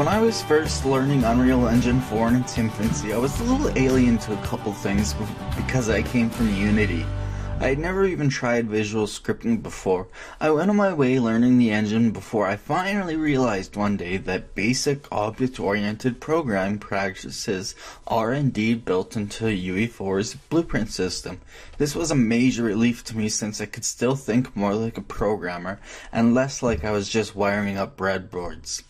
When I was first learning Unreal Engine 4 in its infancy, I was a little alien to a couple things because I came from Unity. I had never even tried visual scripting before. I went on my way learning the engine before I finally realized one day that basic object-oriented programming practices are indeed built into UE4's blueprint system. This was a major relief to me since I could still think more like a programmer and less like I was just wiring up breadboards.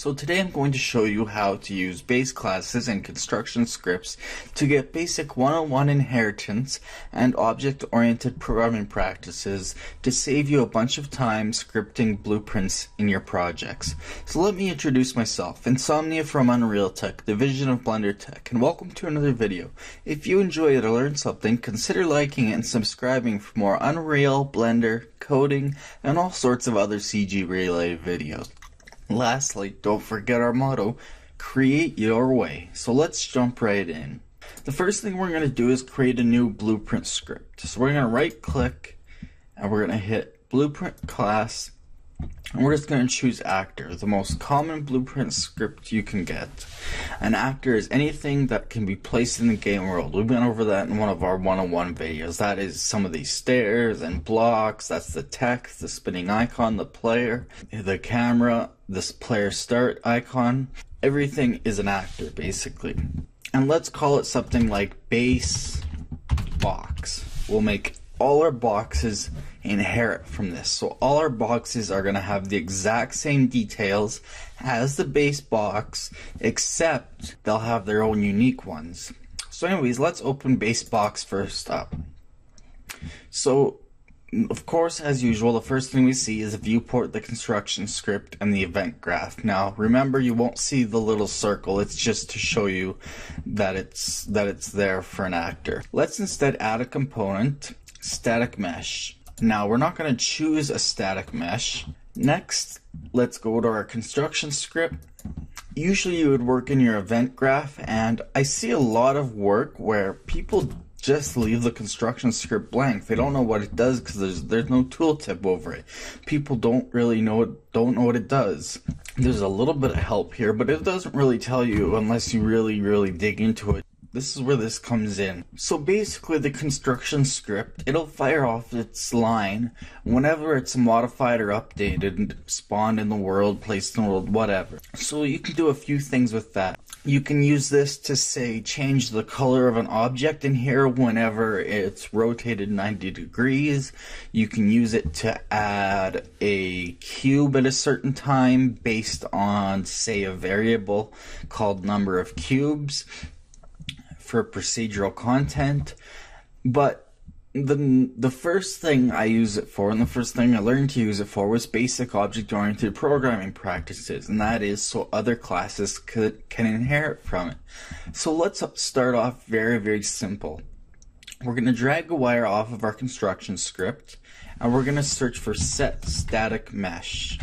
So today I'm going to show you how to use base classes and construction scripts to get basic 101 inheritance and object-oriented programming practices to save you a bunch of time scripting blueprints in your projects. So let me introduce myself, Insomnia from UnrealTek, the division of BlenderTek, and welcome to another video. If you enjoyed it or learned something, consider liking and subscribing for more Unreal, Blender, coding, and all sorts of other CG related videos. Lastly, don't forget our motto create your way. So let's jump right in. The first thing we're going to do is create a new blueprint script. So we're going to right click and we're going to hit blueprint class we're just going to choose actor, the most common blueprint script you can get. An actor is anything that can be placed in the game world. We went over that in one of our one-on-one videos. That is some of these stairs and blocks. That's the text, the spinning icon, the player, the camera, this player start icon. Everything is an actor, basically. And let's call it something like base box. We'll make all our boxes inherit from this. So all our boxes are going to have the exact same details as the base box, except they'll have their own unique ones. So anyways, let's open base box first up. So mm, of course, as usual, the first thing we see is a viewport, the construction script, and the event graph. Now, remember, you won't see the little circle. It's just to show you that it's that it's there for an actor. Let's instead add a component, static mesh. Now, we're not going to choose a static mesh. Next, let's go to our construction script. Usually, you would work in your event graph, and I see a lot of work where people just leave the construction script blank. They don't know what it does because there's there's no tooltip over it. People don't really know it, don't know what it does. There's a little bit of help here, but it doesn't really tell you unless you really really dig into it. This is where this comes in. So basically the construction script, it'll fire off its line whenever it's modified or updated, spawned in the world, placed in the world, whatever. So you can do a few things with that. You can use this to say change the color of an object in here whenever it's rotated 90 degrees. You can use it to add a cube at a certain time based on say a variable called number of cubes for procedural content, but the the first thing I use it for, and the first thing I learned to use it for, was basic object-oriented programming practices, and that is so other classes could can inherit from it. So let's start off very very simple. We're going to drag a wire off of our construction script, and we're going to search for set static mesh.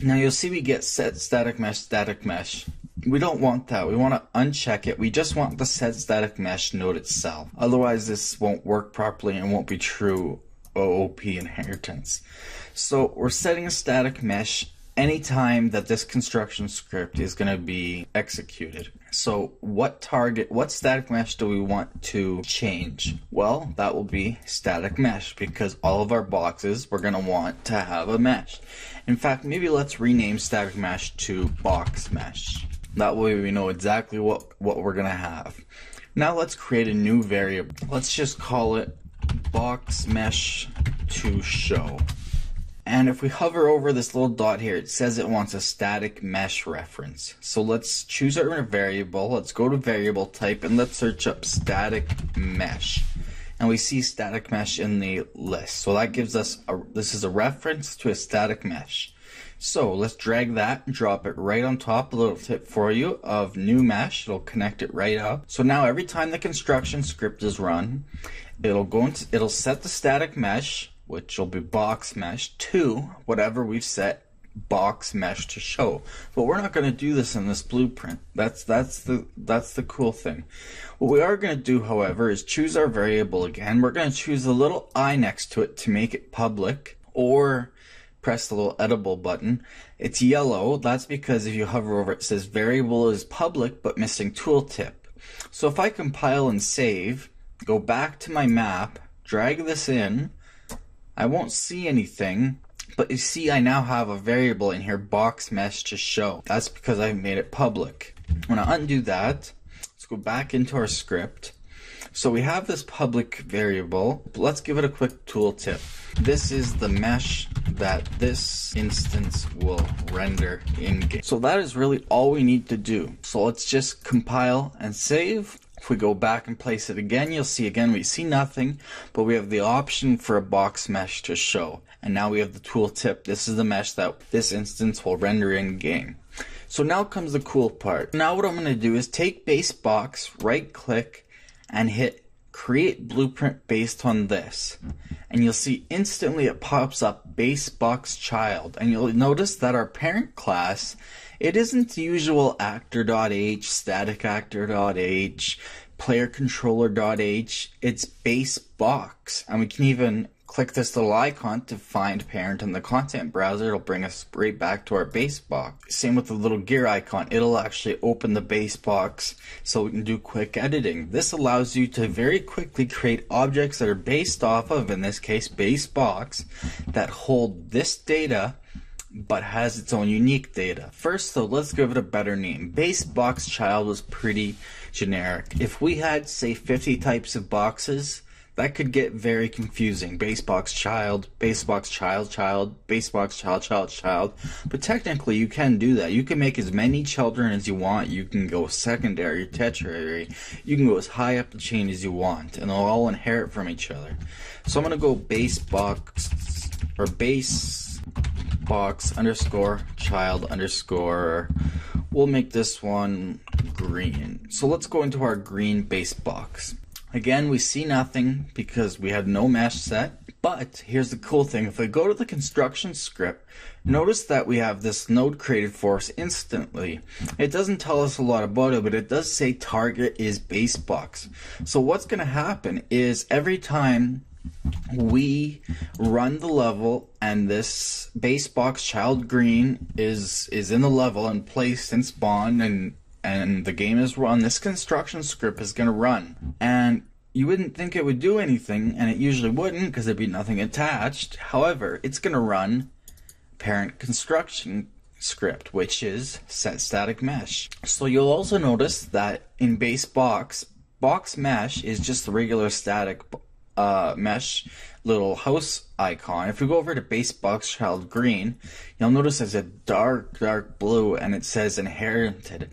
Now you'll see we get set static mesh static mesh we don't want that. We want to uncheck it. We just want the set static mesh node itself. Otherwise, this won't work properly and won't be true OOP inheritance. So we're setting a static mesh anytime that this construction script is going to be executed. So what target, what static mesh do we want to change? Well, that will be static mesh because all of our boxes we're going to want to have a mesh. In fact, maybe let's rename static mesh to box mesh. That way we know exactly what, what we're to have. Now let's create a new variable. Let's just call it box mesh to show. And if we hover over this little dot here, it says it wants a static mesh reference. So let's choose our variable. Let's go to variable type and let's search up static mesh. And we see static mesh in the list. So that gives us, a, this is a reference to a static mesh. So let's drag that and drop it right on top. A little tip for you of new mesh. It'll connect it right up. So now every time the construction script is run, it'll go into, it'll set the static mesh, which will be box mesh, to whatever we've set box mesh to show. But we're not going to do this in this blueprint. That's that's the that's the cool thing. What we are going to do, however, is choose our variable again. We're going to choose a little i next to it to make it public, or press the little editable button. It's yellow. That's because if you hover over it, it says variable is public but missing tooltip. So if I compile and save, go back to my map, drag this in, I won't see anything, but you see I now have a variable in here, box mesh to show. That's because I made it public. When I undo that, let's go back into our script. So we have this public variable. Let's give it a quick tooltip. This is the mesh that this instance will render in game. So that is really all we need to do. So let's just compile and save. If we go back and place it again, you'll see again we see nothing, but we have the option for a box mesh to show. And now we have the tooltip. This is the mesh that this instance will render in game. So now comes the cool part. Now what I'm going to do is take base box, right click, and hit create blueprint based on this. And you'll see instantly it pops up base box child. And you'll notice that our parent class, it isn't the usual actor.h, static actor.h, player controller.h. It's base box. And we can even click this little icon to find parent in the content browser. It'll bring us right back to our base box. Same with the little gear icon. It'll actually open the base box so we can do quick editing. This allows you to very quickly create objects that are based off of, in this case, base box that hold this data but has its own unique data. First though, let's give it a better name. Base box child was pretty generic. If we had, say, 50 types of boxes, that could get very confusing. Basebox child, basebox child, child, basebox child, child, child. But technically, you can do that. You can make as many children as you want. You can go secondary, tertiary. You can go as high up the chain as you want, and they'll all inherit from each other. So I'm gonna go basebox or base box underscore child underscore. We'll make this one green. So let's go into our green base box. Again, we see nothing because we had no mesh set. But here's the cool thing. If we go to the construction script, notice that we have this node created for us instantly. It doesn't tell us a lot about it, but it does say target is base box. So what's going to happen is every time we run the level and this base box child green is is in the level and placed in spawn and and the game is run, this construction script is going to run. And you wouldn't think it would do anything, and it usually wouldn't because there'd be nothing attached. However, it's going to run parent construction script, which is set static mesh. So you'll also notice that in base box, box mesh is just the regular static uh, mesh little house icon. If we go over to base box child green, you'll notice there's a dark, dark blue and it says inherited.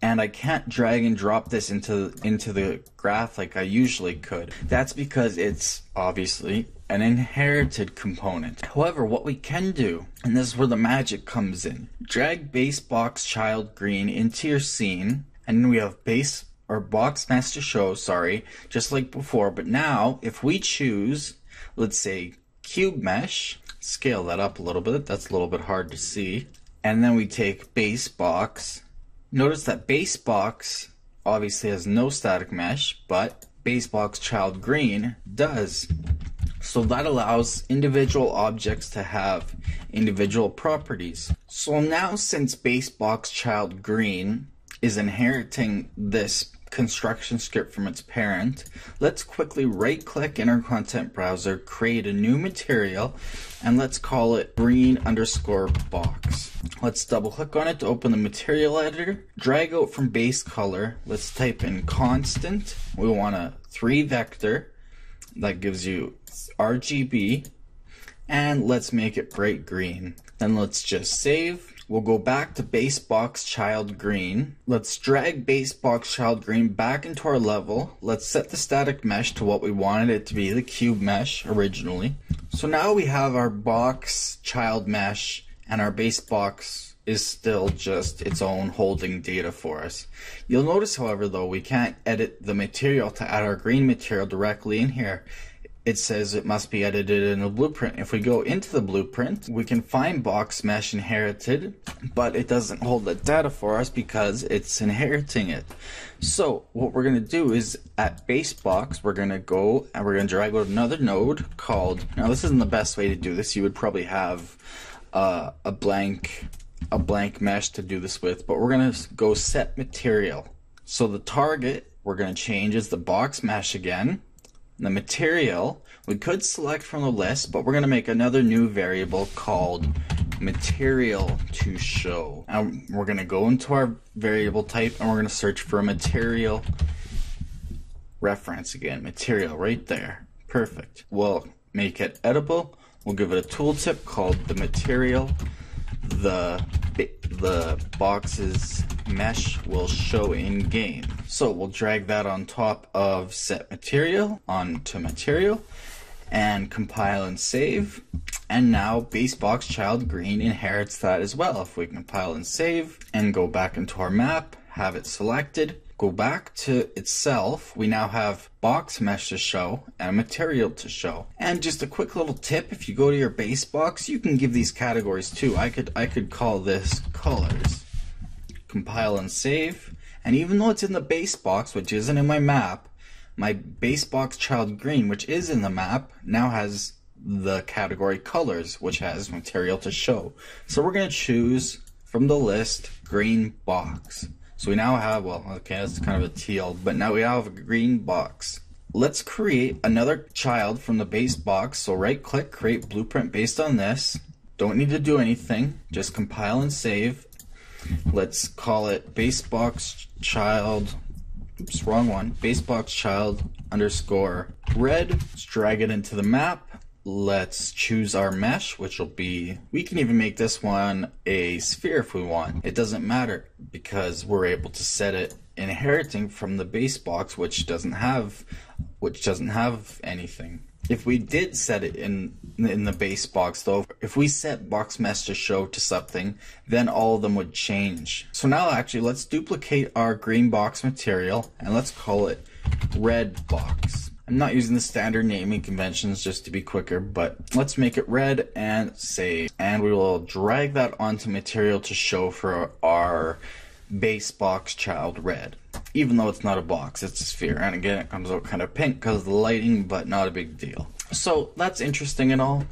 And I can't drag and drop this into, into the graph like I usually could. That's because it's obviously an inherited component. However, what we can do, and this is where the magic comes in, drag base box child green into your scene, and we have base or box master show, sorry, just like before. But now, if we choose, let's say cube mesh, scale that up a little bit, that's a little bit hard to see. And then we take base box. Notice that base box obviously has no static mesh, but base box child green does. So that allows individual objects to have individual properties. So now since base box child green is inheriting this construction script from its parent, let's quickly right click in our content browser, create a new material, and let's call it green underscore box. Let's double click on it to open the material editor, drag out from base color, let's type in constant, we want a 3 vector, that gives you RGB, and let's make it bright green. Then let's just save We'll go back to base box child green. Let's drag base box child green back into our level. Let's set the static mesh to what we wanted it to be, the cube mesh originally. So now we have our box child mesh and our base box is still just its own holding data for us. You'll notice, however, though, we can't edit the material to add our green material directly in here it says it must be edited in the blueprint. If we go into the blueprint, we can find box mesh inherited, but it doesn't hold the data for us because it's inheriting it. So what we're to do is at base box, we're to go and we're to drag out another node called, now this isn't the best way to do this. You would probably have uh, a blank a blank mesh to do this with, but we're gonna go set material. So the target we're gonna change is the box mesh again. The material we could select from the list, but we're gonna make another new variable called material to show. And we're gonna go into our variable type and we're gonna search for a material reference again. Material right there. Perfect. We'll make it editable. We'll give it a tooltip called the material. The the box's mesh will show in game. So we'll drag that on top of set material onto material and compile and save. And now base box child green inherits that as well. If we compile and save and go back into our map, have it selected, go back to itself, we now have box mesh to show and material to show. And just a quick little tip, if you go to your base box, you can give these categories too. I could I could call this colors. Compile and save. And even though it's in the base box, which isn't in my map, my base box child green, which is in the map, now has the category colors, which has material to show. So we're going to choose from the list green box. So we now have, well, okay, that's kind of a teal, but now we have a green box. Let's create another child from the base box. So right click, create blueprint based on this. Don't need to do anything, just compile and save. Let's call it base box child, oops, wrong one, base box child underscore red. Let's drag it into the map let's choose our mesh, which will be, we can even make this one a sphere if we want. It doesn't matter because we're able to set it inheriting from the base box, which doesn't have, which doesn't have anything. If we did set it in in the base box though, if we set box mesh to show to something, then all of them would change. So now actually let's duplicate our green box material and let's call it red box. I'm not using the standard naming conventions just to be quicker, but let's make it red and save. And we will drag that onto material to show for our base box child red. Even though it's not a box, it's a sphere. And again, it comes out kind of pink because of the lighting, but not a big deal. So that's interesting and all.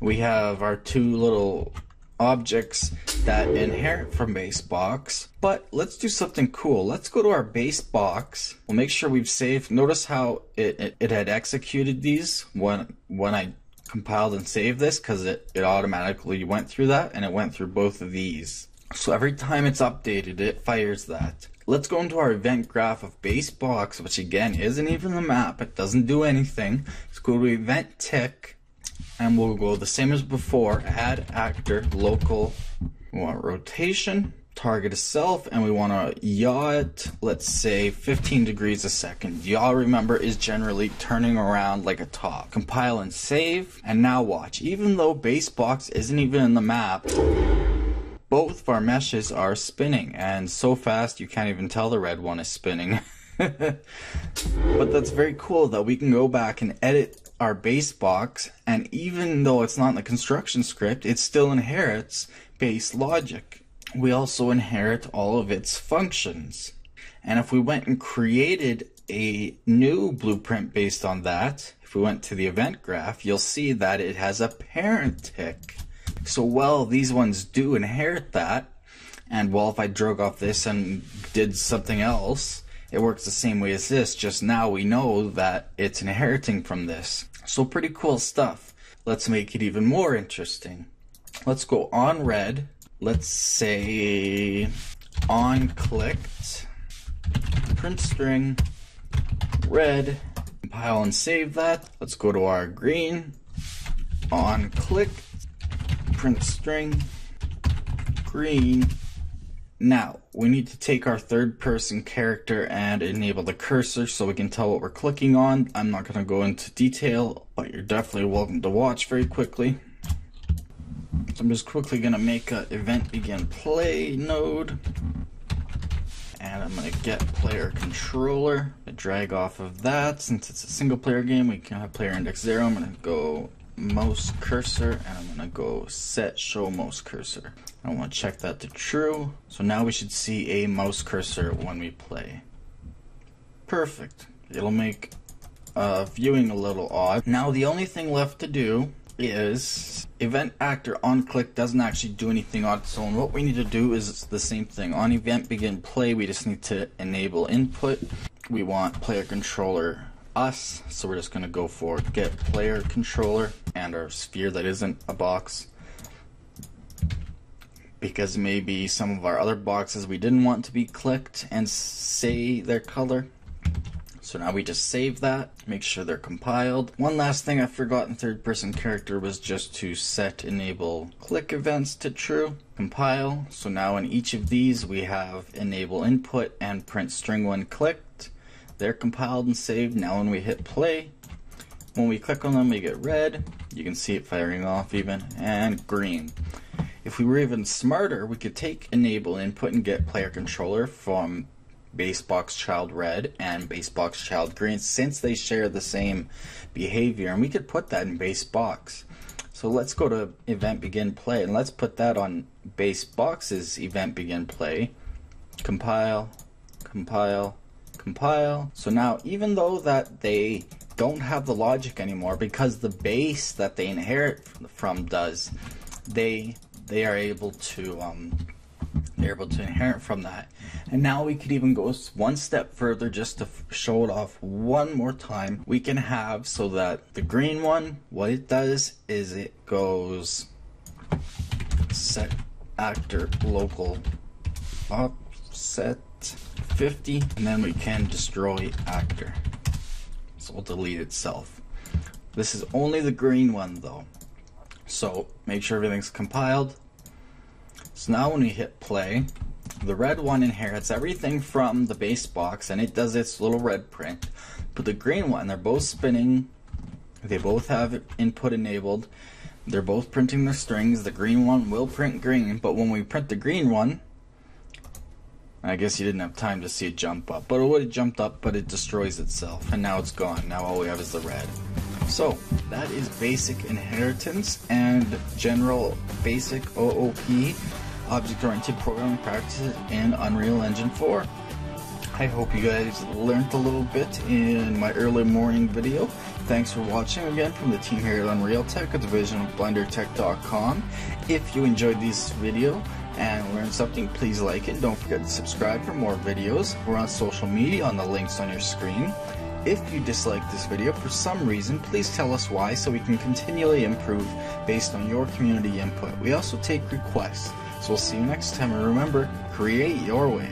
We have our two little objects that inherit from base box. But let's do something cool. Let's go to our base box. We'll make sure we've saved. Notice how it, it, it had executed these when when I compiled and saved this because it, it automatically went through that and it went through both of these. So every time it's updated, it fires that. Let's go into our event graph of base box, which again isn't even the map. It doesn't do anything. Let's go to event tick and we'll go the same as before. Add actor local. We want rotation target itself and we want to yaw it let's say 15 degrees a second. Yaw remember is generally turning around like a top. Compile and save and now watch. Even though base box isn't even in the map both of our meshes are spinning and so fast you can't even tell the red one is spinning but that's very cool that we can go back and edit our base box, and even though it's not in the construction script, it still inherits base logic. We also inherit all of its functions. And if we went and created a new blueprint based on that, if we went to the event graph, you'll see that it has a parent tick. So, well, these ones do inherit that. And well, if I drug off this and did something else, it works the same way as this, just now we know that it's inheriting from this. So pretty cool stuff. Let's make it even more interesting. Let's go on red. Let's say on clicked, print string, red, compile and save that. Let's go to our green, on clicked, print string, green, now, we need to take our third person character and enable the cursor so we can tell what we're clicking on. I'm not going to go into detail, but you're definitely welcome to watch very quickly. So I'm just quickly going to make an event begin play node. And I'm going to get player controller. drag off of that. Since it's a single player game, we can have player index 0. I'm going to go mouse cursor and I'm gonna go set show mouse cursor. I want to check that to true. So now we should see a mouse cursor when we play. Perfect. It'll make uh, viewing a little odd. Now the only thing left to do is event actor on click doesn't actually do anything on its own. What we need to do is the same thing. On event begin play, we just need to enable input. We want player controller us, so we're just going to go for get player controller and our sphere that isn't a box because maybe some of our other boxes we didn't want to be clicked and say their color. So now we just save that, make sure they're compiled. One last thing I forgot in third person character was just to set enable click events to true, compile. So now in each of these we have enable input and print string when clicked. They're compiled and saved. Now when we hit play, when we click on them we get red, you can see it firing off even, and green. If we were even smarter, we could take enable input and get player controller from basebox child red and basebox child green since they share the same behavior and we could put that in basebox. So let's go to event begin play and let's put that on base basebox's event begin play. Compile, compile, compile. So now even though that they don't have the logic anymore because the base that they inherit from does, they they are able to um, they're able to inherit from that. And now we could even go one step further just to show it off one more time. We can have so that the green one, what it does is it goes set actor local offset 50 and then we can destroy actor. So we'll delete itself. This is only the green one though. So make sure everything's compiled. So now when we hit play, the red one inherits everything from the base box and it does its little red print. But the green one, they're both spinning. They both have input enabled. They're both printing their strings. The green one will print green, but when we print the green one, I guess you didn't have time to see it jump up. But it would have jumped up, but it destroys itself. And now it's gone. Now all we have is the red. So, that is basic inheritance and general basic OOP object-oriented programming practices in Unreal Engine 4. I hope you guys learned a little bit in my early morning video. Thanks for watching again from the team here at UnrealTek, a division of BlenderTek.com. If you enjoyed this video and learned something, please like it. Don't forget to subscribe for more videos. We're on social media on the links on your screen. If you dislike this video for some reason, please tell us why so we can continually improve based on your community input. We also take requests. So we'll see you next time and remember, create your way.